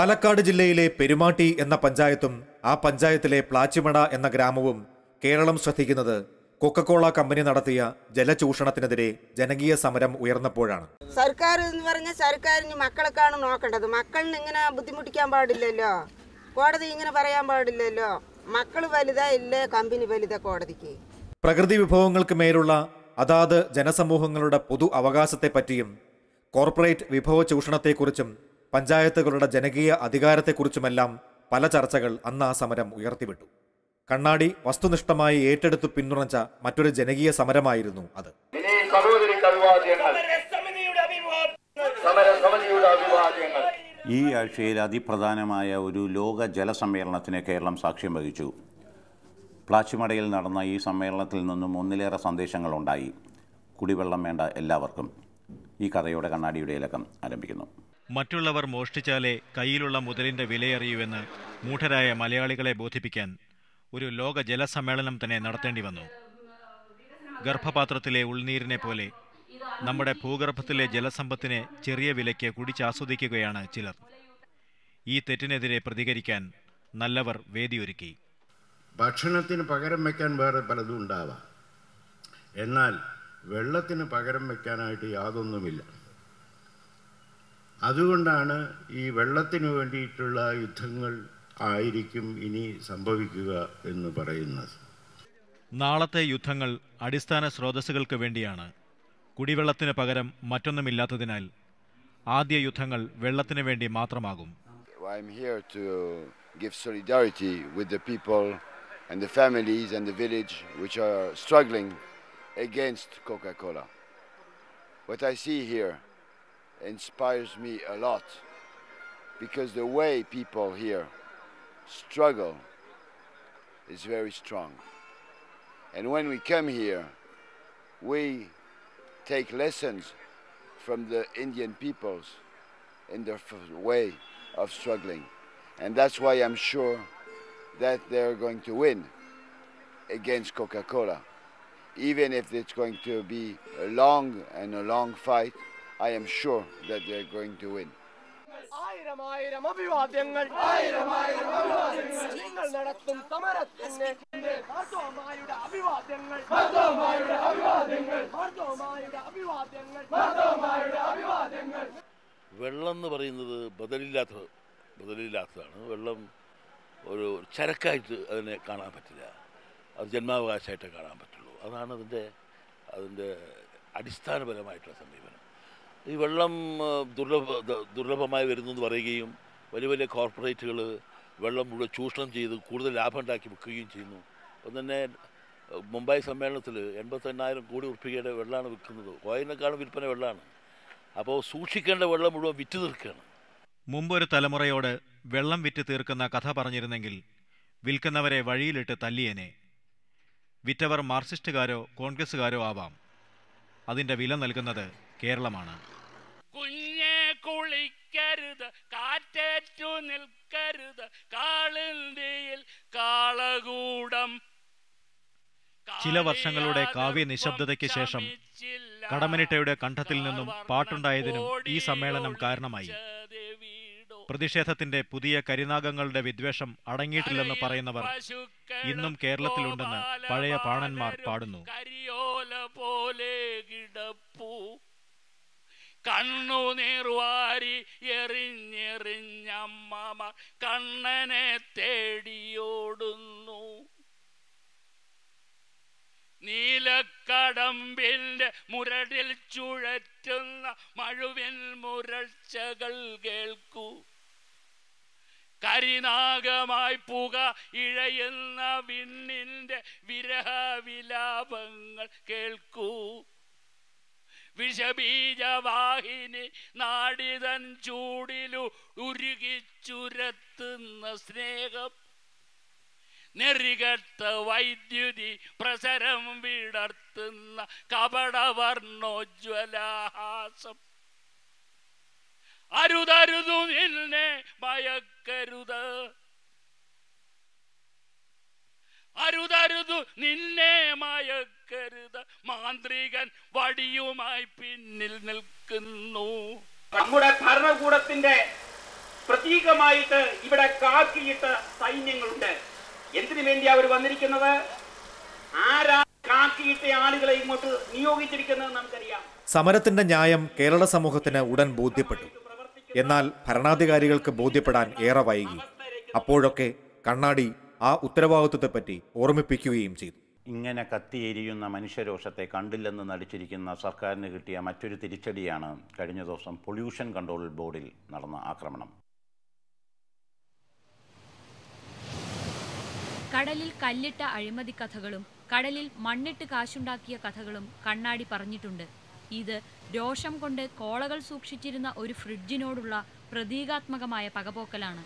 പാലക്കാട് ജില്ലയിലെ പെരുമാട്ടി എന്ന പഞ്ചായത്തും ആ പഞ്ചായത്തിലെ പ്ലാച്ചിമട എന്ന ഗ്രാമവും കേരളം ശ്രദ്ധിക്കുന്നത് കൊക്കക്കോള കമ്പനി നടത്തിയ ജലചൂഷണത്തിനെതിരെ ജനകീയ സമരം ഉയർന്നപ്പോഴാണ്. സർക്കാർ എന്ന് പറഞ്ഞാൽ സർക്കാരിന് മക്കളെക്കാണ് നോക്കേണ്ടത്. മക്കളിന് ഇങ്ങനെ ബുദ്ധിമുട്ടിക്കാൻ പാടില്ലല്ലോ. കോടതി ഇങ്ങനെ പറയാൻ പാടില്ലല്ലോ. മക്കൾ വലുതാ ഇല്ലേ കമ്പനി വലുതാ കോടതിക്ക്. പ്രകൃതി വിഭവങ്ങൾക്ക് മേലുള്ള അതാത് ജനസമൂഹങ്ങളുടെ പൊതു അവകാശത്തെപ്പറ്റിയും കോർപ്പറേറ്റ് വിഭവ ചൂഷണത്തെക്കുറിച്ചും പഞ്ചായത്തുകളുടെ ജനകീയ അധികാരത്തെക്കുറിച്ചുമെല്ലാം പല ചർച്ചകൾ അന്ന് ആ സമരം ഉയർത്തിവിട്ടു. കണ്ണാടി വസ്തുനിഷ്ഠമായി ഏറ്റെടുത്തു പിന്തുണച്ച മറ്റൊരു ജനകീയ സമരമായിരുന്നു അത്. ഈ ആഴ്ചയിൽ അതിപ്രധാനമായ ഒരു ലോക ജലസമ്മേളനത്തിന് കേരളം സാക്ഷ്യം വഹിച്ചു. പ്ലാച്ചിമടയിൽ നടന്ന ഈ സമ്മേളനത്തിൽ നിന്നും ഒന്നിലേറെ സന്ദേശങ്ങളുണ്ടായി. കുടിവെള്ളം വേണ്ട എല്ലാവർക്കും. ഈ കഥയോടെ കണ്ണാടിയുടെ ഇലക്കം ആരംഭിക്കുന്നു. മറ്റുള്ളവർ മോഷ്ടിച്ചാലേ കയ്യിലുള്ള മുതലിന്റെ വിലയറിയൂവെന്ന് മൂഢരായ മലയാളികളെ ബോധിപ്പിക്കാൻ ഒരു ലോക ജലസമ്മേളനം തന്നെ നടത്തേണ്ടി വന്നു. ഗർഭപാത്രത്തിലെ ഉൾനീരിനെ പോലെ നമ്മുടെ ഭൂഗർഭത്തിലെ ജലസമ്പത്തിനെ ചെറിയ വിലയ്ക്ക് കുടിച്ചാസ്വദിക്കുകയാണ് ചിലർ. ഈ തെറ്റിനെതിരെ പ്രതികരിക്കാൻ നല്ലവർ വേദിയൊരുക്കി. ഭക്ഷണത്തിന് പകരം വയ്ക്കാൻ വേറെ പലതും ഉണ്ടാവാം. എന്നാൽ വെള്ളത്തിന് പകരം വയ്ക്കാനായിട്ട് യാതൊന്നുമില്ല. അതുകൊണ്ടാണ് ഈ വെള്ളത്തിന് വേണ്ടിയിട്ടുള്ള യുദ്ധങ്ങൾ ആയിരിക്കും ഇനി സംഭവിക്കുക എന്ന് പറയുന്നത്. നാളത്തെ യുദ്ധങ്ങൾ അടിസ്ഥാന സ്രോതസ്സുകൾക്ക് വേണ്ടിയാണ്. കുടിവെള്ളത്തിന് പകരം മറ്റൊന്നുമില്ലാത്തതിനാൽ ആദ്യ യുദ്ധങ്ങൾ വെള്ളത്തിന് വേണ്ടി മാത്രമാകും. I'm here to give solidarity with the people and the families and the village which are struggling against Coca Cola. What I see here inspires me a lot because the way people here struggle is very strong. And when we come here, we take lessons from the Indian peoples in their way of struggling. And that's why I'm sure that they're going to win against Coca Cola. Even if it's going to be a long and a long fight, I am sure that they are going to win. ആയിരം ആയിരം അഭിവാദ്യങ്ങൾ. നിങ്ങൾ നടത്തും സമരത്തിന്. മാർത്തോമായുടെ അഭിവാദ്യങ്ങൾ. മാർത്തോമായുടെ അഭിവാദ്യങ്ങൾ. മാർത്തോമായുടെ അഭിവാദ്യങ്ങൾ മാർത്തോമായുടെ അഭിവാദ്യങ്ങൾ വെള്ളം എന്ന് പറയുന്നത് ബദലില്ലാത്ത ബദലില്ലാത്തതാണ്. വെള്ളം ഒരു ചരക്കായിട്ട് അതിനെ കാണാൻ പറ്റില്ല. അത് ജന്മാവകാശമായിട്ട് കാണാൻ പറ്റുള്ളൂ. അതാണ് അതിന്റെ അതിന്റെ അടിസ്ഥാനപരമായിട്ടുള്ള സമീപനം. ഈ വെള്ളം ദുർലഭ ദുർലഭമായി വരുന്നു എന്ന് പറയുകയും വലിയ വലിയ കോർപ്പറേറ്റുകൾ വെള്ളം മുഴുവൻ ചൂഷണം ചെയ്ത് കൂടുതൽ ലാഭം ഉണ്ടാക്കി വിൽക്കുകയും ചെയ്യുന്നു. അപ്പം തന്നെ മുംബൈ സമ്മേളനത്തിൽ എൺപത്തെണ്ണായിരം കോടി ഉറുപ്പികയുടെ വെള്ളമാണ് വിൽക്കുന്നത്. കോയിനേക്കാളും വിൽപ്പന വെള്ളമാണ് അപ്പോൾ സൂക്ഷിക്കേണ്ട വെള്ളം മുഴുവൻ വിറ്റ് തീർക്കുകയാണ്. ഒരു തലമുറയോട് വെള്ളം വിറ്റ് തീർക്കുന്ന കഥ പറഞ്ഞിരുന്നെങ്കിൽ വിൽക്കുന്നവരെ വഴിയിലിട്ട് തല്ലിയേനെ. വിറ്റവർ മാർക്സിസ്റ്റുകാരോ കോൺഗ്രസ്സുകാരോ ആവാം. അതിന്റെ വില നൽകുന്നത് കേരളമാണ്. കുഞ്ഞെ കുളിക്കരുത് കാറ്റേറ്റു നിൽക്കരുത് കാളിന്തിയിൽ കാളകൂടം. ചില വർഷങ്ങളുടെ കാവ്യ നിശബ്ദതയ്ക്ക് ശേഷം കടമനിട്ടയുടെ കണ്ഠത്തിൽ നിന്നും പാട്ടുണ്ടായതിനും ഈ സമ്മേളനം കാരണമായി. പ്രതിഷേധത്തിന്റെ പുതിയ കരിനാഗങ്ങളുടെ വിദ്വേഷം അടങ്ങിയിട്ടില്ലെന്ന് പറയുന്നവർ ഇന്നും കേരളത്തിലുണ്ടെന്ന് പഴയ പാണന്മാർ പാടുന്നു. കണ്ണുനീർവാരി എറിഞ്ഞെറിഞ്ഞമ്മ കണ്ണനെ തേടിയോടുന്നു. നീലക്കടമ്പിന്റെ മുരടിൽ ചുഴറ്റുന്ന മഴുവിൻ മുരൾച്ചകൾ കേൾക്കൂ. കരിനാഗമായി പുക ഇഴയുന്ന വിണ്ണിന്റെ വിരഹവിലാപങ്ങൾ കേൾക്കൂ. വിഷബീജവാഹിനി നാടിതൻ ചൂടിലു ഉരുകിച്ചുരത്തുന്ന സ്നേഹം. നെറികെട്ട വൈദ്യുതി പ്രസരം വിടർത്തുന്ന കപടവർണോജ്വലഹാസം. അരുതരുതു നിന്നെ മയക്കരുത് അരുതരുതു നിന്നെ മയക്കരുത് മാന്ത്രികൻ വടിയുമായി പിന്നിൽ നിൽക്കുന്നു. നമ്മുടെ ഭരണകൂടത്തിന്റെ പ്രതീകമായിട്ട് ഇവിടെ കാക്കിയിട്ട സൈന്യങ്ങളുണ്ട്. എന്തിനു വേണ്ടി അവർ വന്നിരിക്കുന്നത്? ആരാ കാക്കിയിട്ട ആളുകളെ ഇങ്ങോട്ട് നിയോഗിച്ചിരിക്കുന്നത് നമുക്കറിയാം. സമരത്തിന്റെ ന്യായം കേരള സമൂഹത്തിന് ഉടൻ ബോധ്യപ്പെട്ടു. എന്നാൽ ഭരണാധികാരികൾക്ക് ബോധ്യപ്പെടാൻ ഏറെ വൈകി. അപ്പോഴൊക്കെ കണ്ണാടി ആ ഉത്തരവാദിത്വത്തെപ്പറ്റി ഓർമ്മിപ്പിക്കുകയും ചെയ്തു. ഇങ്ങനെ കത്തിയെരിയുന്ന മനുഷ്യരോഷത്തെ കണ്ടില്ലെന്ന് നടിച്ചിരിക്കുന്ന സർക്കാരിന് കിട്ടിയ മറ്റൊരു തിരിച്ചടിയാണ് കഴിഞ്ഞ ദിവസം പൊല്യൂഷൻ കൺട്രോൾ ബോർഡിൽ നടന്ന ആക്രമണം. കടലിൽ കല്ലിട്ട അഴിമതി കഥകളും കടലിൽ മണ്ണിട്ട് കാശുണ്ടാക്കിയ കഥകളും കണ്ണാടി പറഞ്ഞിട്ടുണ്ട്. ഇത് രോഷം കൊണ്ട് കോളകൾ സൂക്ഷിച്ചിരുന്ന ഒരു ഫ്രിഡ്ജിനോടുള്ള പ്രതീകാത്മകമായ പകപോക്കലാണ്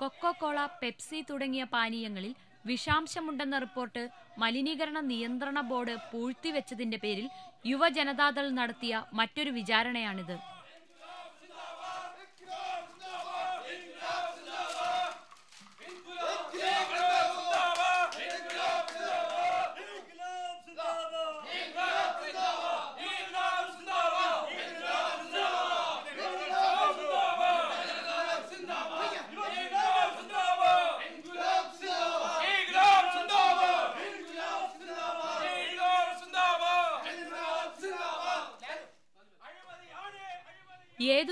കൊക്കോകോള പെപ്സി തുടങ്ങിയ പാനീയങ്ങളിൽ വിഷാംശമുണ്ടെന്ന റിപ്പോർട്ട് മലിനീകരണ നിയന്ത്രണ ബോർഡ് പൂഴ്ത്തിവെച്ചതിന്റെ പേരിൽ യുവജനതാദൾ നടത്തിയ മറ്റൊരു വിചാരണയാണിത്.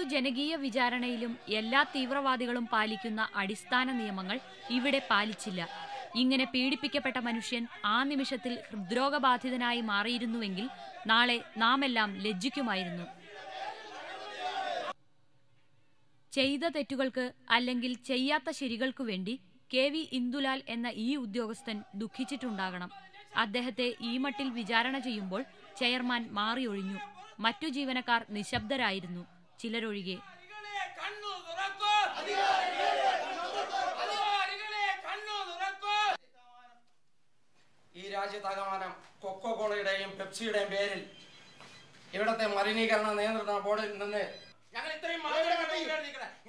ജനകീയ വിചാരണയിലും എല്ലാ തീവ്രവാദികളും പാലിക്കുന്ന അടിസ്ഥാന നിയമങ്ങൾ ഇവിടെ പാലിച്ചില്ല. ഇങ്ങനെ പീഡിപ്പിക്കപ്പെട്ട മനുഷ്യൻ ആ നിമിഷത്തിൽ ഹൃദ്രോഗബാധിതനായി മാറിയിരുന്നുവെങ്കിൽ നാളെ നാമെല്ലാം ലജ്ജിക്കുമായിരുന്നു. ചെയ്ത തെറ്റുകൾക്ക് അല്ലെങ്കിൽ ചെയ്യാത്ത ശരികൾക്കു വേണ്ടി കെ വി ഇന്ദുലാൽ എന്ന ഈ ഉദ്യോഗസ്ഥൻ ദുഃഖിച്ചിട്ടുണ്ടാകണം. അദ്ദേഹത്തെ ഈ മട്ടിൽ വിചാരണ ചെയ്യുമ്പോൾ ചെയർമാൻ മാറിയൊഴിഞ്ഞു. മറ്റു ജീവനക്കാർ നിശബ്ദരായിരുന്നു. ചിലരൊഴികെ. ഈ രാജ്യത്താകമാനം കൊക്കോ കോളയുടെയും പെപ്സിയുടെയും പേരിൽ ഇവിടത്തെ മലിനീകരണ നിയന്ത്രണ ബോർഡിൽ നിന്ന് ഞങ്ങൾ ഇത്രയും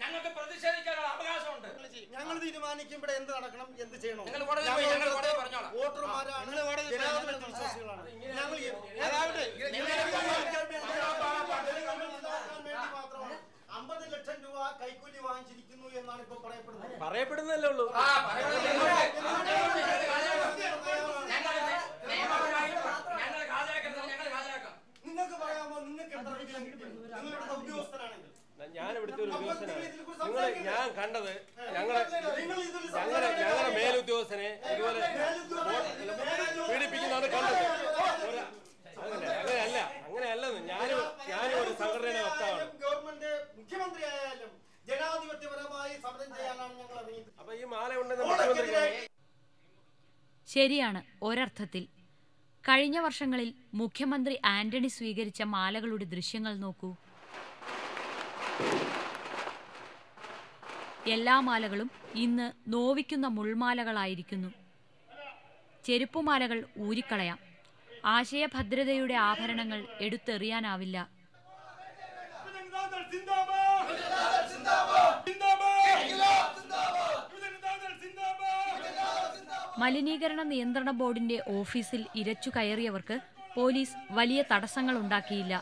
ഞങ്ങൾക്ക് പ്രതിഷേധിക്കാനുള്ള അവകാശമുണ്ട്. ഞങ്ങൾ തീരുമാനിക്കും ഇവിടെ എന്ത് നടക്കണം എന്ത് ചെയ്യണം. വോട്ടർമാരാണ് ഞങ്ങൾ വിശ്വാസികളാണ് ഇങ്ങനെ ഞങ്ങൾ ഇങ്ങനെ അതാവട്ടെ ഇങ്ങനെ അമ്പത് ലക്ഷം രൂപ കൈക്കൂലി വാങ്ങിച്ചിരിക്കുന്നു എന്നാണ് ഇപ്പൊ പറയപ്പെടുന്നത് പറയപ്പെടുന്നല്ലേ ഉള്ളൂ നിങ്ങൾക്ക് പറയാമോ നിങ്ങൾക്ക് എത്ര ഞാൻ ഇവിടുത്തെ ഒരു ഉദ്യോഗസ്ഥനാണ് നിങ്ങൾ ഞാൻ കണ്ടത് ഞങ്ങളെ ശരിയാണ് ഒരർത്ഥത്തിൽ. കഴിഞ്ഞ വർഷങ്ങളിൽ മുഖ്യമന്ത്രി ആന്റണി സ്വീകരിച്ച മാലകളുടെ ദൃശ്യങ്ങൾ നോക്കൂ. എല്ലാ മാലകളും ഇന്ന് നോവിക്കുന്ന മുൾമാലകളായിരിക്കുന്നു. ചെരുപ്പുമാലകൾ ഊരിക്കളയാം. ആശയഭദ്രതയുടെ ആഭരണങ്ങൾ എടുത്തെറിയാനാവില്ല. മലിനീകരണ നിയന്ത്രണ ബോർഡിന്റെ ഓഫീസിൽ ഇരച്ചു കയറിയവർക്ക് പോലീസ് വലിയ തടസ്സങ്ങൾ ഉണ്ടാക്കിയില്ല.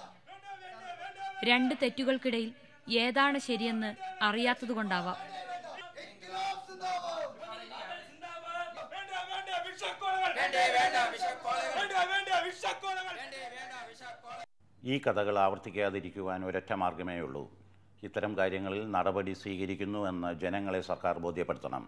രണ്ട് തെറ്റുകൾക്കിടയിൽ ഏതാണ് ശരിയെന്ന് അറിയാത്തതുകൊണ്ടാവാം. ഈ കഥകൾ ആവർത്തിക്കാതിരിക്കുവാൻ ഒരൊറ്റ മാർഗമേ ഉള്ളൂ. ഇത്തരം കാര്യങ്ങളിൽ നടപടി സ്വീകരിക്കുന്നു എന്ന് ജനങ്ങളെ സർക്കാർ ബോധ്യപ്പെടുത്തണം.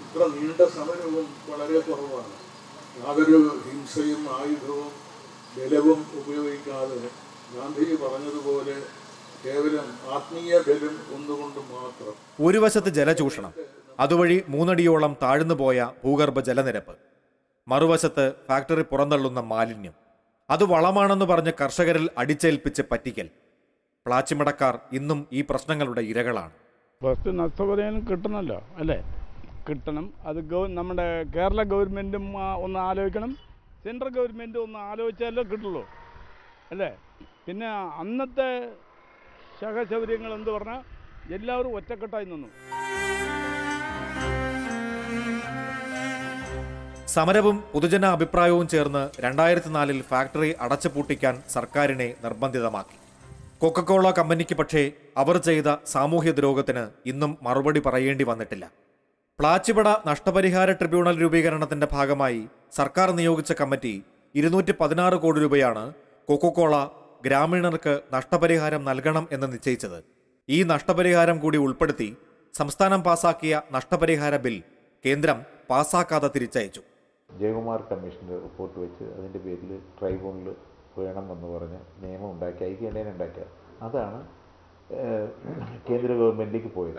ഇത്ര നീണ്ട സമരവും വളരെ കുറവാണ്. യാതൊരു ഹിംസയും ആയുധവും ബലവും ഉപയോഗിക്കാതെ ഗാന്ധി പറഞ്ഞതുപോലെ കേവലം ആത്മീയ ബലം ഒന്നുകൊണ്ട് മാത്രം. ഒരു വശത്ത് ജലചൂഷണം അതുവഴി മൂന്നടിയോളം താഴ്ന്നുപോയ ഭൂഗർഭ ജലനിരപ്പ് മറുവശത്ത് ഫാക്ടറി പുറന്തള്ളുന്ന മാലിന്യം അത് വളമാണെന്ന് പറഞ്ഞ് കർഷകരിൽ അടിച്ചേൽപ്പിച്ച് പറ്റിക്കൽ. പ്ലാച്ചിമടക്കാർ ഇന്നും ഈ പ്രശ്നങ്ങളുടെ ഇരകളാണ്. ഫസ്റ്റ് നഷ്ടപരിഹാരം കിട്ടണമല്ലോ അല്ലേ? കിട്ടണം. അത് നമ്മുടെ കേരള ഗവൺമെന്റും ഒന്ന് ആലോചിക്കണം. സെൻട്രൽ ഗവൺമെന്റും ഒന്ന് ആലോചിച്ചാലേ കിട്ടുള്ളൂ അല്ലേ? പിന്നെ അന്നത്തെ ശകശൗര്യങ്ങൾ എന്ന് പറഞ്ഞാൽ എല്ലാവരും ഒറ്റക്കെട്ടായി നിന്നു. സമരവും പൊതുജന അഭിപ്രായവും ചേർന്ന് രണ്ടായിരത്തി നാലിൽ ഫാക്ടറി അടച്ചുപൂട്ടിക്കാൻ സർക്കാരിനെ നിർബന്ധിതമാക്കി. കൊക്കക്കോള കമ്പനിക്ക് പക്ഷേ അവർ ചെയ്ത സാമൂഹ്യ ദ്രോഹത്തിന് ഇന്നും മറുപടി പറയേണ്ടി വന്നിട്ടില്ല. പ്ലാച്ചിപട നഷ്ടപരിഹാര ട്രിബ്യൂണൽ രൂപീകരണത്തിന്റെ ഭാഗമായി സർക്കാർ നിയോഗിച്ച കമ്മിറ്റി ഇരുന്നൂറ്റി പതിനാറ് കോടി രൂപയാണ് കൊക്കക്കോള ഗ്രാമീണർക്ക് നഷ്ടപരിഹാരം നൽകണം എന്ന് നിശ്ചയിച്ചത്. ഈ നഷ്ടപരിഹാരം കൂടി ഉൾപ്പെടുത്തി സംസ്ഥാനം പാസാക്കിയ നഷ്ടപരിഹാര ബിൽ കേന്ദ്രം പാസാക്കാതെ തിരിച്ചയച്ചു. ജയകുമാർ കമ്മീഷന്റെ റിപ്പോർട്ട് വെച്ച് അതിന്റെ പേരിൽ ട്രൈബ്യൂണൽ എന്ന് പറഞ്ഞ് നിയമം ഉണ്ടാക്കി ഐക്യകണ്ഠേന ഉണ്ടാക്കുക അതാണ് കേന്ദ്ര ഗവൺമെന്റിലേക്ക് പോയത്.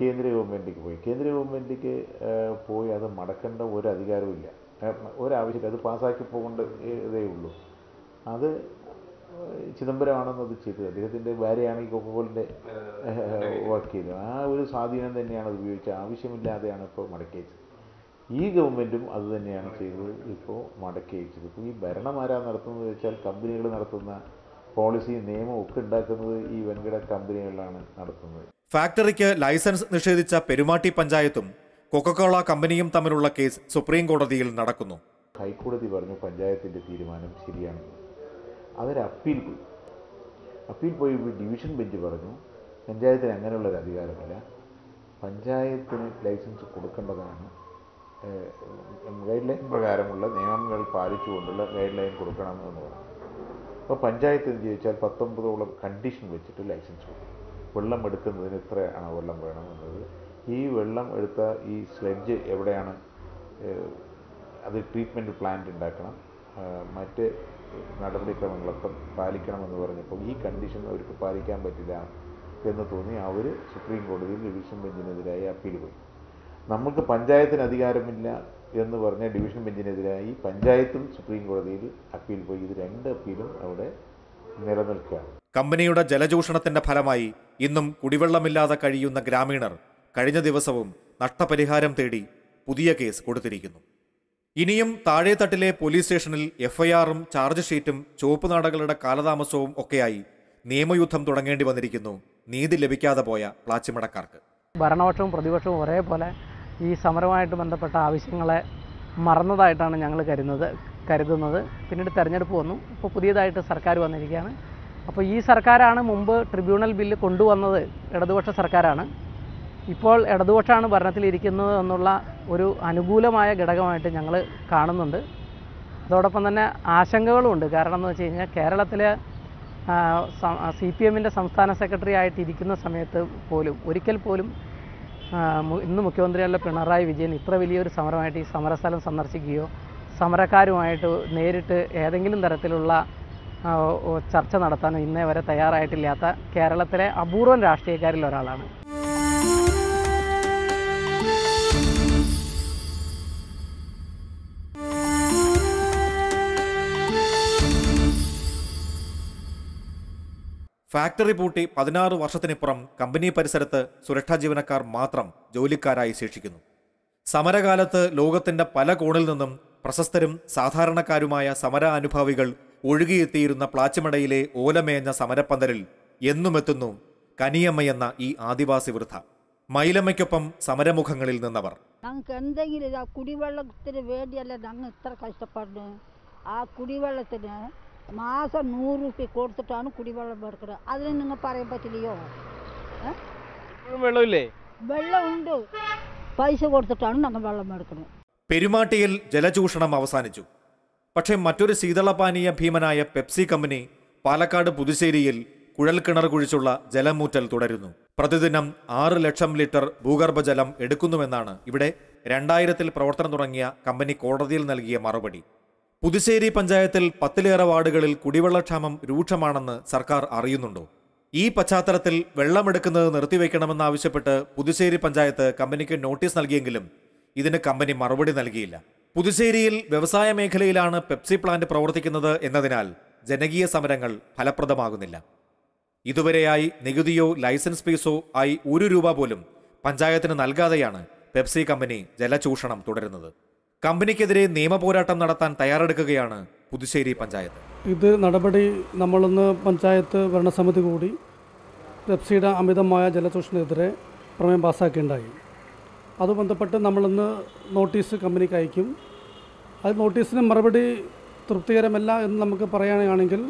കേന്ദ്ര ഗവൺമെന്റിലേക്ക് പോയി. കേന്ദ്ര ഗവൺമെന്റിലേക്ക് പോയി അത് മടക്കേണ്ട ഒരു അധികാരവും ഇല്ല. ഏഹ്, ഒരാവശ്യമില്ല. അത് പാസ്സാക്കി പോകേണ്ട ഇതേ ഉള്ളൂ. അത് ചിദംബരമാണെന്ന് അത് ചെയ്തത്. അദ്ദേഹത്തിന്റെ ഭാര്യയാണ് ഈ വർക്ക് വക്കീൽ ആ ഒരു സ്വാധീനം തന്നെയാണ് അത് ഉപയോഗിച്ചത് ആവശ്യമില്ലാതെയാണ് ഇപ്പോൾ മടക്കി അയച്ചത് ഈ ഗവൺമെന്റും അത് തന്നെയാണ് ചെയ്തത്. ഇപ്പോൾ മടക്കി അയച്ചത് ഇപ്പോൾ ഈ ഭരണം ആരാ നടത്തുന്നത് വെച്ചാൽ കമ്പനികൾ നടത്തുന്ന പോളിസി നിയമം ഒക്കെ ഉണ്ടാക്കുന്നത് ഈ വൻകിട കമ്പനികളിലാണ് നടത്തുന്നത്. ഫാക്ടറിക്ക് ലൈസൻസ് നിഷേധിച്ച പെരുമാട്ടി പഞ്ചായത്തും കൊക്കക്കോള കമ്പനിയും തമ്മിലുള്ള കേസ് സുപ്രീം കോടതിയിൽ നടക്കുന്നു. ഹൈക്കോടതി പറഞ്ഞു പഞ്ചായത്തിന്റെ തീരുമാനം ശരിയാണെന്ന് അതൊരു അപ്പീൽ പോയി. അപ്പീൽ പോയി ഡിവിഷൻ ബെഞ്ച് പറഞ്ഞു പഞ്ചായത്തിന് അങ്ങനെയുള്ളൊരു അധികാരമില്ല. പഞ്ചായത്തിന് ലൈസൻസ് കൊടുക്കേണ്ടതാണ് ഗൈഡ് ലൈൻ പ്രകാരമുള്ള നിയമങ്ങൾ പാലിച്ചുകൊണ്ടുള്ള ഗൈഡ് ലൈൻ കൊടുക്കണം എന്ന് പറഞ്ഞു. അപ്പോൾ പഞ്ചായത്ത് എന്ത് ചോദിച്ചാൽ പത്തൊമ്പതോളം കണ്ടീഷൻ വെച്ചിട്ട് ലൈസൻസ് കൊടുക്കും. വെള്ളം എടുക്കുന്നതിന് എത്രയാണ് വെള്ളം വേണം എന്നത്? ഈ വെള്ളം എടുത്ത ഈ സ്ലെഡ്ജ് എവിടെയാണ്? അത് ട്രീറ്റ്മെന്റ് പ്ലാന്റ് ഉണ്ടാക്കണം. മറ്റ് നടപടിക്രമങ്ങളൊക്കെ പാലിക്കണമെന്ന് പറഞ്ഞപ്പോൾ ഈ കണ്ടീഷൻ അവർക്ക് പാലിക്കാൻ പറ്റില്ല എന്ന് തോന്നി. അവർ സുപ്രീം കോടതിയിൽ ഡിവിഷൻ ബെഞ്ചിനെതിരായി അപ്പീൽ പോയി. നമുക്ക് പഞ്ചായത്തിന് അധികാരമില്ല എന്ന് പറഞ്ഞ ഡിവിഷൻ ബെഞ്ചിനെതിരായി പഞ്ചായത്തും സുപ്രീം കോടതിയിൽ അപ്പീൽ പോയി. ഇത് രണ്ട് അപ്പീലും അവിടെ നിലനിൽക്കുകയാണ്. കമ്പനിയുടെ ജലചൂഷണത്തിന്റെ ഫലമായി ഇന്നും കുടിവെള്ളമില്ലാതെ കഴിയുന്ന ഗ്രാമീണർ കഴിഞ്ഞ ദിവസവും നഷ്ടപരിഹാരം തേടി പുതിയ കേസ് കൊടുത്തിരിക്കുന്നു. ഇനിയും താഴെത്തട്ടിലെ പോലീസ് സ്റ്റേഷനിൽ എഫ്ഐആറും ചാർജ് ഷീറ്റും ചുവപ്പ് നാടകളുടെ കാലതാമസവും ഒക്കെയായി നിയമയുദ്ധം തുടങ്ങേണ്ടി വന്നിരിക്കുന്നു. നീതി ലഭിക്കാതെ പോയ പ്ലാച്ചിമടക്കാർക്ക്. ഭരണപക്ഷവും പ്രതിപക്ഷവും ഒരേപോലെ ഈ സമരവുമായിട്ട് ബന്ധപ്പെട്ട ആവശ്യങ്ങളെ മറന്നതായിട്ടാണ് ഞങ്ങൾ കരുതുന്നത് കരുതുന്നത്. പിന്നീട് തെരഞ്ഞെടുപ്പ് വന്നു. ഇപ്പോൾ പുതിയതായിട്ട് സർക്കാർ വന്നിരിക്കുകയാണ്. അപ്പോൾ ഈ സർക്കാരാണ് മുമ്പ് ട്രിബ്യൂണൽ ബില്ല് കൊണ്ടുവന്നത്. ഇടതുപക്ഷ സർക്കാരാണ്. ഇപ്പോൾ ഇടതുപക്ഷമാണ് ഭരണത്തിലിരിക്കുന്നത് എന്നുള്ള ഒരു അനുകൂലമായ ഘടകമായിട്ട് ഞങ്ങൾ കാണുന്നുണ്ട്. അതോടൊപ്പം തന്നെ ആശങ്കകളുമുണ്ട് കാരണം എന്ന് വെച്ച് കഴിഞ്ഞാൽ കേരളത്തിലെ സി പി എമ്മിന്റെ സംസ്ഥാന സെക്രട്ടറി ആയിട്ടിരിക്കുന്ന സമയത്ത് പോലും ഒരിക്കൽ പോലും ഇന്ന് മുഖ്യമന്ത്രിയല്ല പിണറായി വിജയൻ ഇത്ര വലിയൊരു സമരമായിട്ട് ഈ സമരസ്ഥലം സന്ദർശിക്കുകയോ സമരക്കാരുമായിട്ട് നേരിട്ട് ഏതെങ്കിലും തരത്തിലുള്ള ചർച്ച നടത്താനോ ഇന്നേ വരെ തയ്യാറായിട്ടില്ലാത്ത കേരളത്തിലെ അപൂർവം രാഷ്ട്രീയക്കാരിൽ ഒരാളാണ്. ഫാക്ടറി പൂട്ടി പതിനാറ് വർഷത്തിനിപ്പുറം കമ്പനി പരിസരത്ത് സുരക്ഷാ ജീവനക്കാർ മാത്രം ജോലിക്കാരായി ശേഷിക്കുന്നു. സമരകാലത്ത് ലോകത്തിന്റെ പല കോണിൽ നിന്നും പ്രശസ്തരും സാധാരണക്കാരുമായ സമര അനുഭാവികൾ ഒഴുകിയെത്തിയിരുന്ന പ്ലാച്ചിമടയിലെ ഓലമേഞ്ഞ സമരപ്പന്തലിൽ എന്നുമെത്തുന്നു കനിയമ്മയെന്ന ഈ ആദിവാസി വൃദ്ധ. മൈലമ്മയ്ക്കൊപ്പം സമരമുഖങ്ങളിൽ നിന്നവർ. ഞങ്ങൾക്ക് എന്തെങ്കിലും കുടിവെള്ളത്തിന് വേണ്ടിയല്ല ഞങ്ങൾ ഇത്ര കഷ്ടപ്പെടുന്നത്? ആ കുടിവെള്ളത്തിന് മാസം നൂറ് രൂപ കൊടുത്തിട്ടാണ് കുടിവെള്ളം എടുക്കുന്നത്. അതിന് നിങ്ങൾ പറയാൻ പറ്റില്ലയോ? വെള്ളമില്ലേ? വെള്ളമുണ്ട്. പൈസ കൊടുത്തിട്ടാണ് നമ്മൾ വെള്ളം എടുക്കുന്നത്. പെരുമാട്ടിയിൽ ജലചൂഷണം അവസാനിച്ചു. പക്ഷേ മറ്റൊരു ശീതളപാനീയ ഭീമനായ പെപ്സി കമ്പനി പാലക്കാട് പുതുശ്ശേരിയിൽ കുഴൽക്കിണർ കുഴിച്ചുള്ള ജലമൂറ്റൽ തുടരുന്നു. പ്രതിദിനം ആറ് ലക്ഷം ലിറ്റർ ഭൂഗർഭജലം എടുക്കുന്നുവെന്നാണ് ഇവിടെ രണ്ടായിരത്തിൽ പ്രവർത്തനം തുടങ്ങിയ കമ്പനി കോടതിയിൽ നൽകിയ മറുപടി. പുതുശ്ശേരി പഞ്ചായത്തിൽ പത്തിലേറെ വാർഡുകളിൽ കുടിവെള്ളക്ഷാമം രൂക്ഷമാണെന്ന് സർക്കാർ അറിയുന്നുണ്ടോ? ഈ പശ്ചാത്തലത്തിൽ വെള്ളമെടുക്കുന്നത് നിർത്തിവെക്കണമെന്നാവശ്യപ്പെട്ട് പുതുശ്ശേരി പഞ്ചായത്ത് കമ്പനിക്ക് നോട്ടീസ് നൽകിയെങ്കിലും ഇതിന് കമ്പനി മറുപടി നൽകിയില്ല. പുതുശ്ശേരിയിൽ വ്യവസായ മേഖലയിലാണ് പെപ്സി പ്ലാന്റ് പ്രവർത്തിക്കുന്നത് എന്നതിനാൽ ജനകീയ സമരങ്ങൾ ഫലപ്രദമാകുന്നില്ല. ഇതുവരെയായി നികുതിയോ ലൈസൻസ് ഫീസോ ആയി ഒരു രൂപ പോലും പഞ്ചായത്തിന് നൽകാതെയാണ് പെപ്സി കമ്പനി ജലചൂഷണം തുടരുന്നത്. കമ്പനിക്കെതിരെ നിയമപോരാട്ടം നടത്താൻ തയ്യാറെടുക്കുകയാണ് പുതുശ്ശേരി പഞ്ചായത്ത്. ഇത് നടപടി നമ്മളൊന്ന് പഞ്ചായത്ത് ഭരണസമിതി കൂടി പെപ്സിയുടെ അമിതമായ ജലചൂഷണത്തിനെതിരെ പ്രമേയം പാസ്സാക്കിയുണ്ടായി അത് ബന്ധപ്പെട്ട് നമ്മളിന്ന് നോട്ടീസ് കമ്പനിക്ക് അയക്കും. അത് നോട്ടീസിന് മറുപടി തൃപ്തികരമല്ല എന്ന് നമുക്ക് പറയുകയാണെങ്കിൽ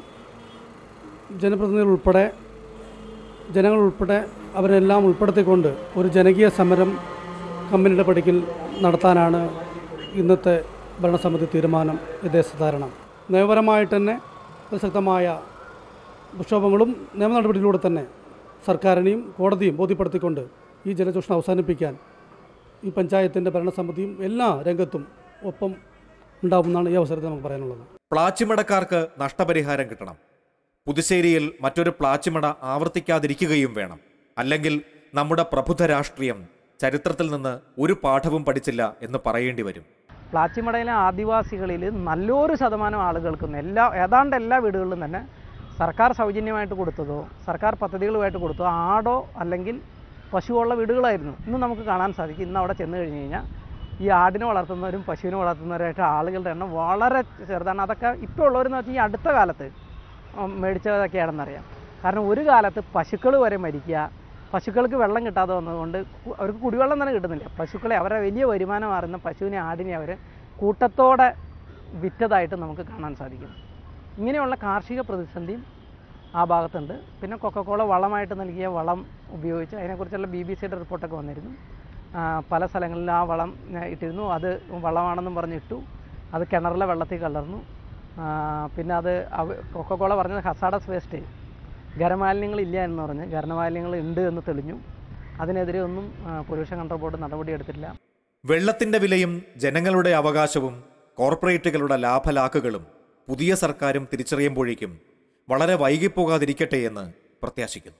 ജനപ്രതിനിധികൾ ഉൾപ്പെടെ ജനങ്ങൾ ഉൾപ്പെടെ അവരെല്ലാം ഉൾപ്പെടുത്തിക്കൊണ്ട് ഒരു ജനകീയ സമരം കമ്പനിയുടെ പടിക്കൽ നടത്താനാണ് ഇന്നത്തെ ഭരണസമിതി തീരുമാനം വിദേശധാരണം നിയമപരമായിട്ട് തന്നെ ശക്തമായ പ്രക്ഷോഭങ്ങളും നിയമ നടപടിയിലൂടെ തന്നെ സർക്കാരിനെയും കോടതിയും ബോധ്യപ്പെടുത്തിക്കൊണ്ട് ഈ ജലചൂഷണം അവസാനിപ്പിക്കാൻ ഈ പഞ്ചായത്തിന്റെ ഭരണസമിതിയും എല്ലാ രംഗത്തും ഒപ്പം ഉണ്ടാവുമെന്നാണ് ഈ അവസരത്തിൽ നമുക്ക് പറയാനുള്ളത്. പ്ലാച്ചിമടക്കാർക്ക് നഷ്ടപരിഹാരം കിട്ടണം. പുതുശ്ശേരിയിൽ മറ്റൊരു പ്ലാച്ചിമട ആവർത്തിക്കാതിരിക്കുകയും വേണം. അല്ലെങ്കിൽ നമ്മുടെ പ്രബുദ്ധ രാഷ്ട്രീയം ചരിത്രത്തിൽ നിന്ന് ഒരു പാഠവും പഠിച്ചില്ല എന്ന് പറയേണ്ടി വരും. പ്ലാച്ചിമടയിലെ ആദിവാസികളിൽ നല്ലൊരു ശതമാനം ആളുകൾക്കും എല്ലാ ഏതാണ്ട് എല്ലാ വീടുകളിലും തന്നെ സർക്കാർ സൗജന്യമായിട്ട് കൊടുത്തതോ സർക്കാർ പദ്ധതികളുമായിട്ട് കൊടുത്തതോ ആടോ അല്ലെങ്കിൽ പശുവുള്ള വീടുകളായിരുന്നു. ഇന്ന് നമുക്ക് കാണാൻ സാധിക്കും. ഇന്ന് അവിടെ ചെന്ന് കഴിഞ്ഞ് കഴിഞ്ഞാൽ ഈ ആടിനെ വളർത്തുന്നവരും പശുവിനെ വളർത്തുന്നവരായിട്ട് ആളുകളുടെ എണ്ണം വളരെ ചെറുതാണ്. അതൊക്കെ ഇപ്പോൾ ഉള്ളവരെന്ന് വെച്ചാൽ ഈ അടുത്ത കാലത്ത് മേടിച്ചതൊക്കെയാണെന്നറിയാം കാരണം ഒരു കാലത്ത് പശുക്കൾ വരെ മരിക്കുക പശുക്കൾക്ക് വെള്ളം കിട്ടാതെ വന്നതുകൊണ്ട് അവർക്ക് കുടിവെള്ളം തന്നെ കിട്ടുന്നില്ല. പശുക്കളെ അവരുടെ വലിയ വരുമാനം മാറുന്ന പശുവിനെ ആടിനെ അവർ കൂട്ടത്തോടെ വിറ്റതായിട്ട് നമുക്ക് കാണാൻ സാധിക്കും. ഇങ്ങനെയുള്ള കാർഷിക പ്രതിസന്ധിയും ആ ഭാഗത്തുണ്ട്. പിന്നെ കൊക്കക്കോള വളമായിട്ട് നൽകിയ വളം ഉപയോഗിച്ച് അതിനെക്കുറിച്ചുള്ള ബി ബി സിയുടെ റിപ്പോർട്ടൊക്കെ വന്നിരുന്നു. പല സ്ഥലങ്ങളിലും ആ വളം ഇട്ടിരുന്നു. അത് വളമാണെന്നും പറഞ്ഞിട്ടു. അത് കിണറിലെ വെള്ളത്തിൽ കലർന്നു. പിന്നെ അത് കൊക്കക്കോള പറഞ്ഞത് ഹസാഡസ് വേസ്റ്റ്. ഖരമാലിന്യങ്ങൾ ഇല്ല എന്ന് പറഞ്ഞ് ഖരമാലിന്യങ്ങൾ ഉണ്ട് എന്ന് തെളിഞ്ഞു. അതിനെതിരെ ഒന്നും പൊല്യൂഷൻ കൺട്രോൾ ബോർഡ് നടപടിയെടുത്തിട്ടില്ല. വെള്ളത്തിന്റെ വിലയും ജനങ്ങളുടെ അവകാശവും കോർപ്പറേറ്റുകളുടെ ലാഭലാക്കുകളും പുതിയ സർക്കാരും തിരിച്ചറിയുമ്പോഴേക്കും വളരെ വൈകിപ്പോകാതിരിക്കട്ടെ എന്ന് പ്രത്യാശിക്കുന്നു.